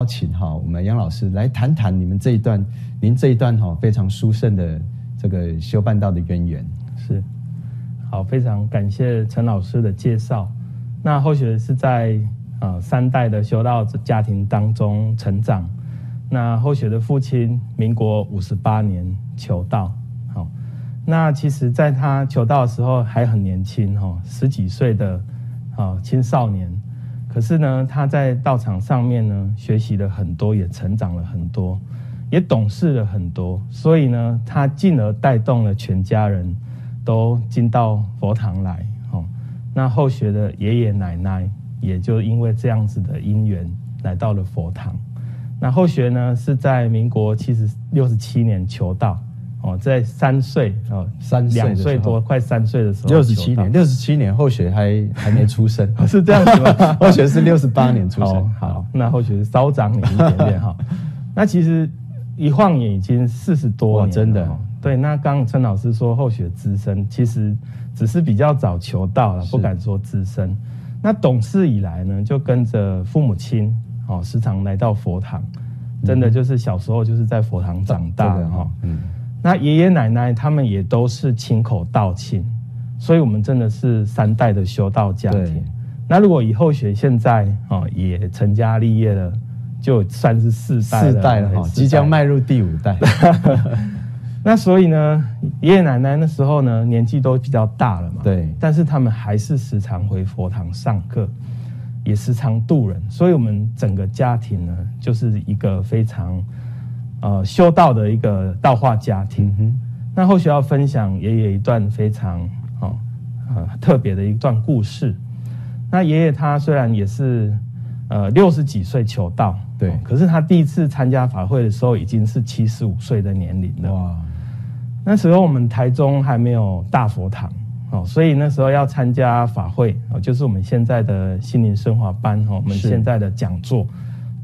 邀请哈我们杨老师来谈谈你们这一段，您这一段哈非常殊胜的这个修办道的渊源。是，好，非常感谢陈老师的介绍。那后学是在呃三代的修道家庭当中成长。那后学的父亲民国五十八年求道，好，那其实在他求道的时候还很年轻哈，十几岁的啊青少年。可是呢，他在道场上面呢，学习了很多，也成长了很多，也懂事了很多。所以呢，他进而带动了全家人都进到佛堂来。哦，那后学的爷爷奶奶也就因为这样子的因缘来到了佛堂。那后学呢是在民国七十六十七年求道。哦，在三岁哦，三两岁多，快三岁的时候，六十七年，六十七年后学还还没出生，是这样子吗？后学是六十八年出生，好，那后学稍长你一点点哈。那其实一晃眼已经四十多年，真的。对，那刚陈老师说后学资深，其实只是比较早求道了，不敢说资深。那懂事以来呢，就跟着父母亲哦，时常来到佛堂，真的就是小时候就是在佛堂长大的哈，嗯。那爷爷奶奶他们也都是亲口道亲，所以我们真的是三代的修道家庭。那如果以后学现在哦也成家立业了，就算是四代四代了哈，即将迈入第五代。那所以呢，爷爷奶奶那时候呢年纪都比较大了嘛，对，但是他们还是时常回佛堂上课，也时常度人，所以我们整个家庭呢就是一个非常。呃，修道的一个道化家庭。那后续要分享爷爷一段非常哦呃特别的一段故事。那爷爷他虽然也是呃六十几岁求道，对，可是他第一次参加法会的时候已经是七十五岁的年龄了。哇！那时候我们台中还没有大佛堂哦，所以那时候要参加法会哦，就是我们现在的心灵升华班哦，我们现在的讲座。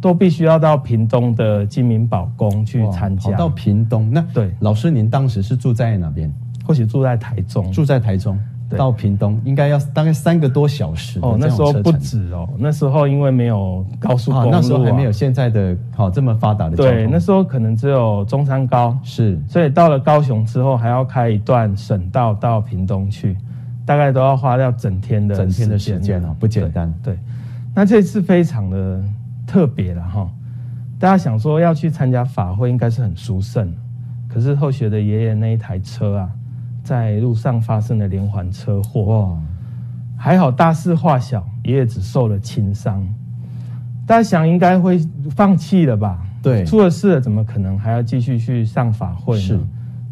都必须要到屏东的金明宝宫去参加。到屏东，那对老师，您当时是住在哪边？或许住在台中。住在台中，到屏东应该要大概三个多小时。哦，那时候不止哦，那时候因为没有高速公路，那时候还没有现在的好这么发达的。对，那时候可能只有中山高。是，所以到了高雄之后，还要开一段省道到屏东去，大概都要花掉整天的整天的时间哦，不简单。对，那这次非常的。特别了哈，大家想说要去参加法会，应该是很殊胜。可是后学的爷爷那一台车啊，在路上发生了连环车祸，哇！还好大事化小，爷爷只受了轻伤。大家想应该会放弃了吧？对，出了事了，怎么可能还要继续去上法会呢？是。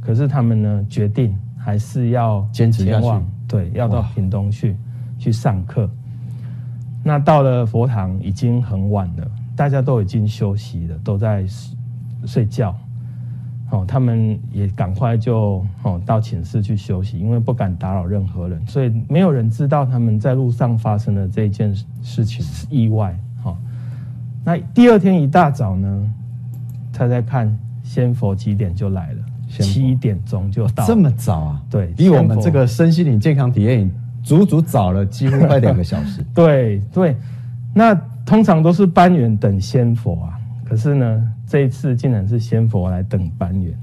可是他们呢，决定还是要坚持下去，对，要到屏东去去上课。那到了佛堂已经很晚了，大家都已经休息了，都在睡觉。哦，他们也赶快就哦到寝室去休息，因为不敢打扰任何人，所以没有人知道他们在路上发生的这件事情意外。哈，那第二天一大早呢，他在看，仙佛几点就来了？七点钟就到，这么早啊？对，比我们这个身心灵健康体验。足足早了几乎快两个小时。对对，那通常都是班员等仙佛啊，可是呢，这一次竟然是仙佛来等班员。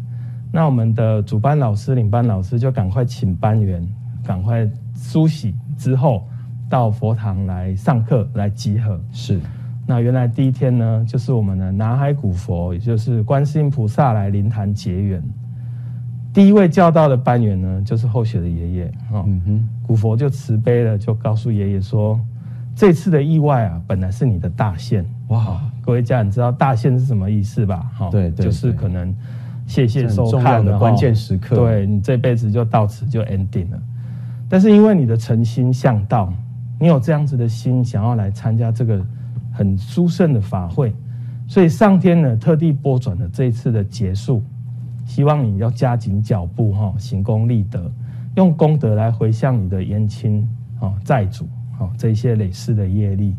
那我们的主班老师、领班老师就赶快请班员赶快梳洗之后，到佛堂来上课来集合。是，那原来第一天呢，就是我们的南海古佛，也就是观世音菩萨来灵坛结缘。第一位教到的班员呢，就是后学的爷爷啊。嗯哼，古佛就慈悲了，就告诉爷爷说：“这次的意外啊，本来是你的大限。”哇，各位家人知道大限是什么意思吧？哈，对，就是可能谢谢收看的关键时刻，对你这辈子就到此就 ending 了。但是因为你的诚心向道，你有这样子的心，想要来参加这个很殊胜的法会，所以上天呢特地拨转了这一次的结束。希望你要加紧脚步哈，行功立德，用功德来回向你的冤亲啊、债主啊这些累世的业力。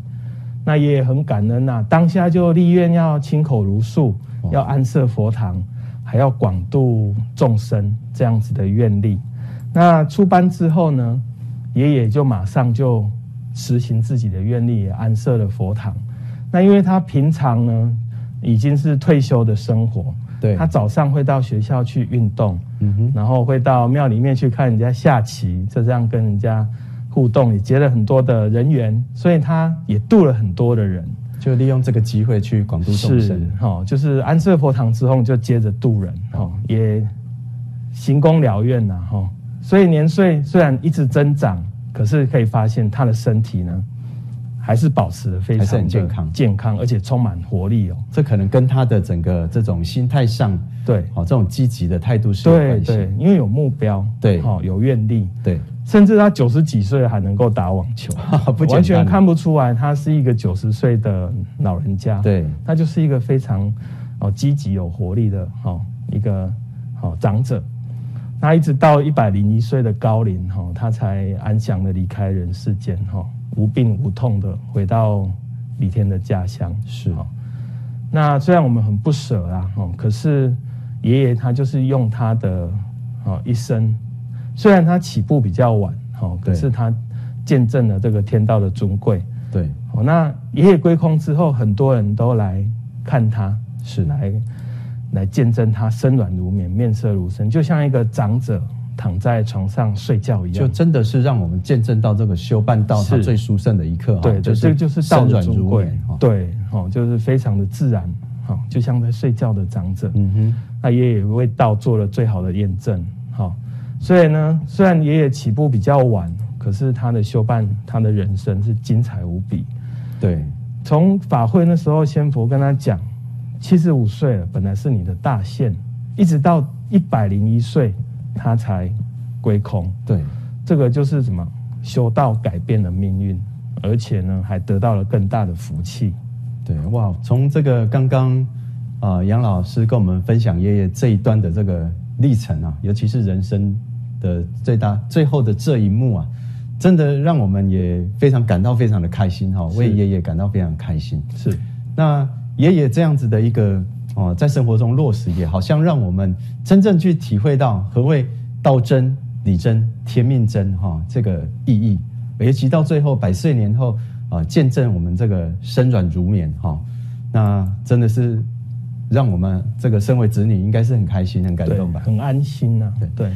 那也很感恩呐，当下就立愿要亲口如数，要安设佛堂，还要广度众生这样子的愿力。那出班之后呢，爷爷就马上就实行自己的愿力，也安设了佛堂。那因为他平常呢。已经是退休的生活。对他早上会到学校去运动，嗯哼，然后会到庙里面去看人家下棋，就这样跟人家互动，也结了很多的人缘，所以他也度了很多的人。就利用这个机会去广度众是生。哈，就是安设佛堂之后就接着渡人哈，也行功了愿呐哈，所以年岁虽然一直增长，可是可以发现他的身体呢还是保持的非还是常很健康。健康，而且充满活力哦。这可能跟他的整个这种心态上，对。好、这种积极的态度是有关系。对，因为有目标，对。好有愿力，对。甚至他九十几岁还能够打网球，完全看不出来他是一个九十岁的老人家。对。他就是一个非常哦积极有活力的哦一个哦长者。那一直到一百零一岁的高龄哈、哦，他才安详的离开人世间哈、哦，无病无痛的回到李天的家乡。是哦那虽然我们很不舍啊，哦，可是爷爷他就是用他的哦一生，虽然他起步比较晚，哦，可是他见证了这个天道的尊贵。对哦，那爷爷归空之后，很多人都来看他，是来来见证他身软如绵，面色如生，就像一个长者躺在床上睡觉一样。就真的是让我们见证到这个修办道它是最殊胜的一刻哈，对，对，这个就是道身软的尊贵如绵哈。对，哦，就是非常的自然，哦，就像在睡觉的长者。嗯哼，那爷爷为道做了最好的验证，好、所以呢，虽然爷爷起步比较晚，可是他的修办，他的人生是精彩无比。对从法会那时候，仙佛跟他讲，七十五岁了，本来是你的大限，一直到一百零一岁，他才归空。对这个就是什么？修道改变了命运，而且呢，还得到了更大的福气。对，哇！从这个刚刚啊杨老师跟我们分享爷爷这一段的这个历程啊，尤其是人生的最大最后的这一幕啊，真的让我们也非常感到非常的开心哈、为爷爷感到非常开心。是那爷爷这样子的一个哦，在生活中落实，也好像让我们真正去体会到何谓道真、理真、天命真哈、这个意义。尤其到最后百岁年后啊、见证我们这个身软如绵哈、那真的是让我们这个身为子女应该是很开心、很感动吧？很安心呐、对对。